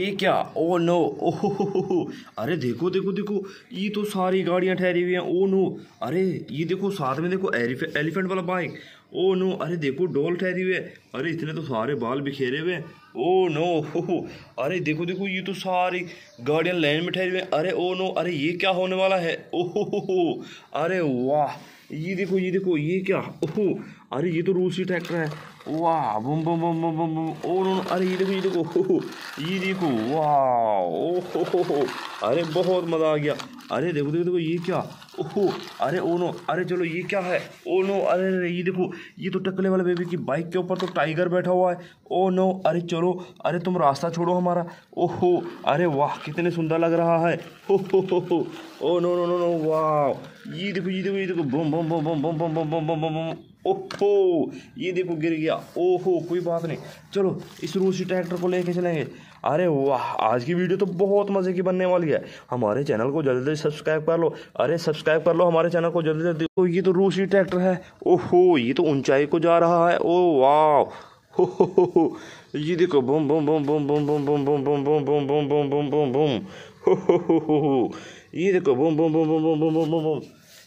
ये क्या? Oh no ओह अरे देखो देखो देखो, ये तो सारी गाड़ियाँ ठहरी हुई हैं. ओ नो अरे ये देखो, साथ में देखो एलिफेंट वाला बाइक ओ नो अरे देखो, डोल ठहरी हुई है. अरे इतने तो सारे बाल बिखेरे हुए हैं. ओ नो हो अरे देखो देखो, ये तो सारी गाड़ियाँ लाइन में ठहरी हुई हैं. अरे ओ नो अरे ये क्या होने वाला है? ओहो अरे वाह. ये देखो ये देखो, ये क्या? ओहो अरे ये तो रूसी ट्रैक्टर है. वाह बम बम बम बम बम बम ओ नो अरे ये देखो ये देखो ये देखो वाह ओ हो हो हो अरे बहुत मज़ा आ गया अरे देखो देखो देखो ये क्या ओहो अरे ओ नो अरे चलो ये क्या है ओ नो अरे अरे ये देखो ये तो टकले वाले बेबी की बाइक के ऊपर तो टाइगर बैठा हुआ है ओ नो अरे चलो अरे तुम रास्ता छोड़ो हमारा ओहो अरे वाह कितने सुंदर लग रहा है हो हो हो हो ओ नो नो नो नो वाह ये देखो ये देखो ये देखो बम बम बम बम बम बम बम बम बम बम ओहो ये देखो गिर गया ओहो कोई बात नहीं चलो इस रूसी ट्रैक्टर को लेके चलेंगे अरे वाह आज की वीडियो तो बहुत मज़े की बनने वाली है हमारे चैनल को जल्दी जल्दी सब्सक्राइब कर लो अरे सब्सक्राइब कर लो हमारे चैनल को जल्दी जल्दी ओ ये तो रूसी ट्रैक्टर है ओहो ये तो ऊंचाई को जा रहा है ओ वाह हो हो हो हो ये देखो बम बम बम बम बम बम बम बम बम बम बम बम बम बम बम बम हो हो हो हो हो ये देखो बम बम बम बम बम बम बम बम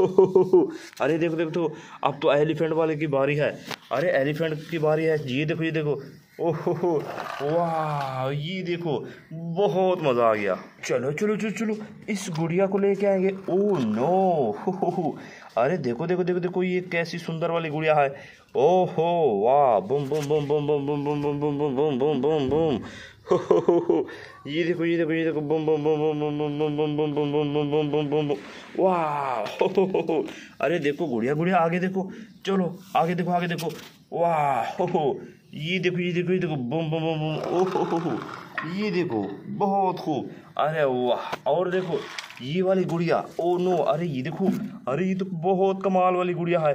बम अरे देखो देखो तो अब तो एलिफेंट वाले की बारी है अरे एलिफेंट की बारी है ये देखो ये देखो ओहो वाह ये देखो बहुत मज़ा आ गया चलो चलो चलो चलो इस गुड़िया को लेके आएँगे ओ नो हो हो हो अरे देखो देखो देखो देखो ये कैसी सुंदर वाली गुड़िया है ओहो वाह बम बम बम बम बम बम बम बम बम बम बम बम बम हो हो हो हो ये देखो ये देखो ये देखो बम बम बम बम बम बम बम बम बम बम बम बम बम बम बम वाह हो हो हो हो अरे देखो गुड़िया गुड़िया आगे देखो चलो आगे देखो आगे देखो वाह हो हो ये देखो ये देखो ये देखो बम बम बम बम ओ हो हो हो ये देखो बहुत खूब अरे वाह और देखो ये वाली गुड़िया ओ नो अरे ये देखो अरे ये तो बहुत कमाल वाली गुड़िया है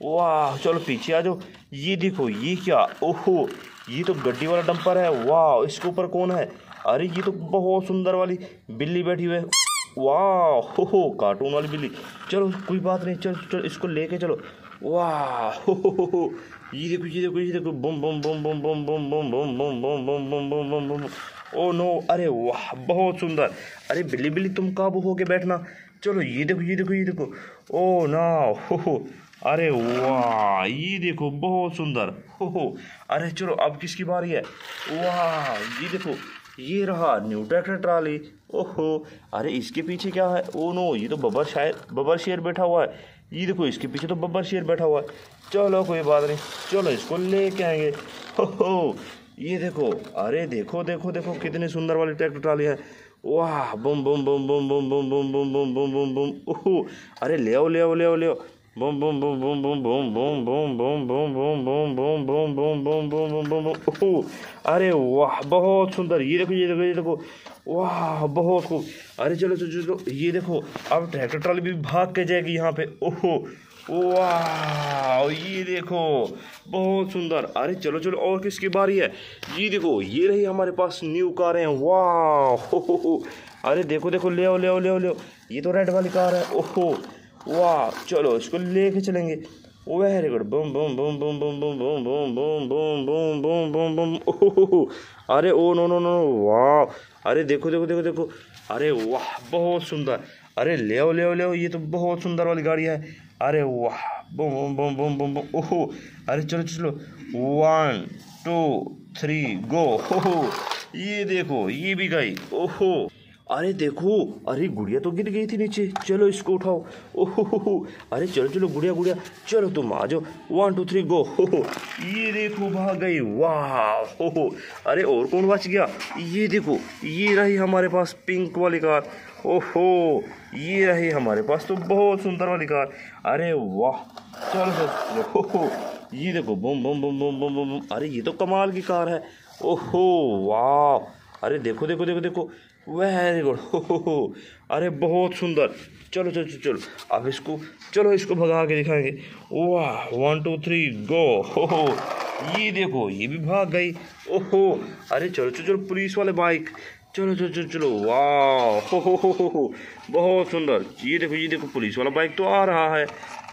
वाह चलो पीछे आ जाओ ये देखो ये क्या ओहो ये तो गड्डी वाला डंपर है वाह इसके ऊपर कौन है अरे ये तो बहुत सुंदर वाली बिल्ली बैठी हुई है वाह हो हो कार्टून वाली बिल्ली चलो कोई बात नहीं चलो चलो इसको लेके चलो वाह हो हो हो हो ये देखो ये देखो ये देखो बम बम बम बम बम बम बम बम बम बम बम बम बम बम बम ओ नो अरे वाह बहुत सुंदर अरे बिल्ली बिल्ली तुम काबू होके बैठना चलो ये देखो ये देखो ये देखो ओ ना हो हो अरे वाह ये देखो बहुत सुंदर हो हो अरे चलो अब किसकी बारी है वाह ये देखो ये रहा न्यू ट्रैक्टर ट्राली ओहो अरे इसके पीछे क्या है ओ नो ये तो बब्बर शायद बब्बर शेर बैठा हुआ है ये देखो इसके पीछे तो बब्बर शेर बैठा हुआ है चलो कोई बात नहीं चलो इसको लेके आएँगे हो हो ये देखो अरे देखो देखो देखो कितनी सुंदर वाली ट्रैक्टर ट्राली है वाह बम बम बम बम बम बम बम बम बम बम बम ओहो अरे ले आओ ले आओ ले आओ ले आओ बम बम बम बम बम बम बम बम बम बम बम बम बम बम बम बम बम बम बम ओहो अरे वाह बहुत सुंदर ये देखो ये देखो ये देखो वाह बहुत खूब अरे चलो चलो चलो ये देखो अब ट्रैक्टर ट्राली भी भाग के जाएगी यहाँ पे ओहो वाह ये देखो बहुत सुंदर अरे चलो चलो और किसकी बारी है ये देखो ये रही हमारे पास न्यू कारें वाह हो हो हो अरे देखो देखो ले आओ ले आओ ले आओ ये तो रेड वाली कार है ओहो वाह चलो इसको लेके चलेंगे वेरी गुड बम बम बम बम बम बम बम बम बम बम बम बम बम बम ओहो अरे ओ नो नो नो वाह अरे देखो देखो देखो देखो अरे वाह बहुत सुंदर अरे ले आओ ले आओ ले आओ ये तो बहुत सुंदर वाली गाड़ी है अरे वाह बम बम बम बम बम बम ओहो अरे चलो चलो वन टू थ्री गो हो ये देखो ये भी गई ओहो अरे देखो, अरे गुड़िया तो गिर गई थी नीचे। चलो इसको उठाओ। ओहो अरे चलो चलो, गुड़िया गुड़िया। चलो तुम आ जाओ। वन टू थ्री गो हो ये देखो, भाग गई। वाह। हो अरे और कौन बच गया? ये देखो, ये रही हमारे पास पिंक वाली कार। ओहो, ये रही हमारे पास तो बहुत सुंदर वाली कार। अरे वाह। चलो चलो हो ये देखो बम बम बम बम बम बम अरे ये तो कमाल की कार है। ओहो, वाह। अरे देखो देखो देखो देखो। Very good. हो अरे, बहुत सुंदर। चलो चलो चलो अब इसको, चलो, इसको भगा के दिखाएँगे। वाह वन टू थ्री गो हो हो ये देखो, ये भी भाग गई। ओहो। अरे, चलो चलो चलो पुलिस वाले बाइक चलो चलो चलो चलो। वाह। हो हो हो हो बहुत सुंदर। ये देखो ये देखो पुलिस वाला बाइक तो आ रहा है।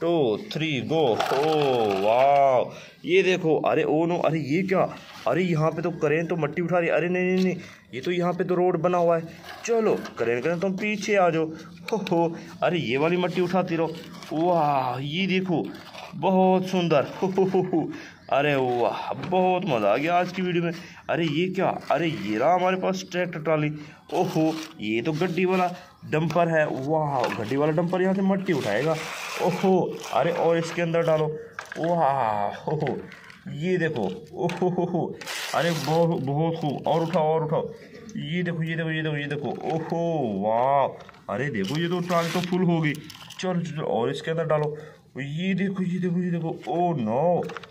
टू थ्री गो ओ वाह ये देखो, अरे, ओ, नो, अरे, ये क्या? अरे, यहाँ पे तो करें तो मट्टी उठा रही अरे, नहीं नहीं नहीं, ये तो यहाँ पे तो रोड बना हुआ है। चलो करें करें तुम पीछे आ जाओ। हो हो, अरे, ये वाली मट्टी उठाती रहो। वाह, ये देखो, बहुत सुंदर। हो हो हो। अरे वाह बहुत मज़ा आ गया आज की वीडियो में। अरे ये क्या? अरे ये रहा हमारे पास ट्रैक्टर ट्राली ओहो, ये तो गड्डी वाला डंपर है। वाह, गड्डी वाला डंपर यहाँ से मट्टी उठाएगा। ओहो, अरे और इसके अंदर डालो। वाह, ओहो, ये देखो, ओहो हो अरे बहुत बहुत खूब। और उठाओ और उठाओ। ये देखो ये देखो ये देखो ये देखो। ओहो, वाह, अरे देखो, ये तो ट्राली तो फुल होगी। चलो चलो और इसके अंदर डालो। ये देखो ये देखो ये देखो। ओ नो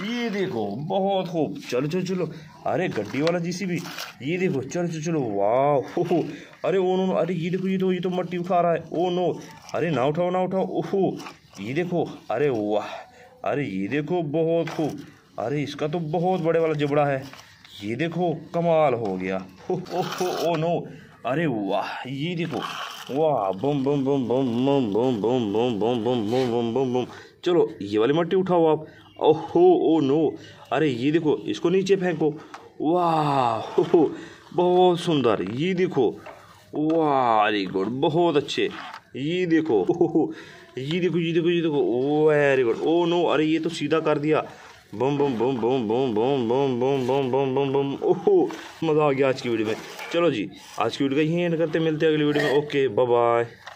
ये देखो बहुत खूब चलो चलो चलो अरे गड्डी वाला जीसीबी ये देखो चलो चलो चलो वाह हो हो अरे ओ नो अरे ये देखो ये तो ये तो मट्टी उठा रहा है ओ नो अरे ना उठाओ ना उठाओ ओहो ये देखो अरे वाह अरे ये देखो बहुत खूब अरे इसका तो बहुत बड़े वाला जबड़ा है ये देखो कमाल हो गया हो हो हो ओ नो अरे वाह ये देखो वाह बम बम बम बम बम बम बम बम बम बम बम बम बम चलो ये वाली मट्टी उठाओ आप ओहो ओ नो अरे ये देखो इसको नीचे फेंको वाह हो हो बहुत सुंदर ये देखो वाह वेरी गुड बहुत अच्छे ये देखो ओहो ये देखो ये देखो ये देखो oh very good oh no अरे ये तो सीधा कर दिया बम बम बम बम बम बम बम बम बम बम बम बम ओहो मज़ा आ गया आज की वीडियो में चलो जी आज की वीडियो का यही एंड करते मिलते हैं अगली वीडियो में ओके बाय बाय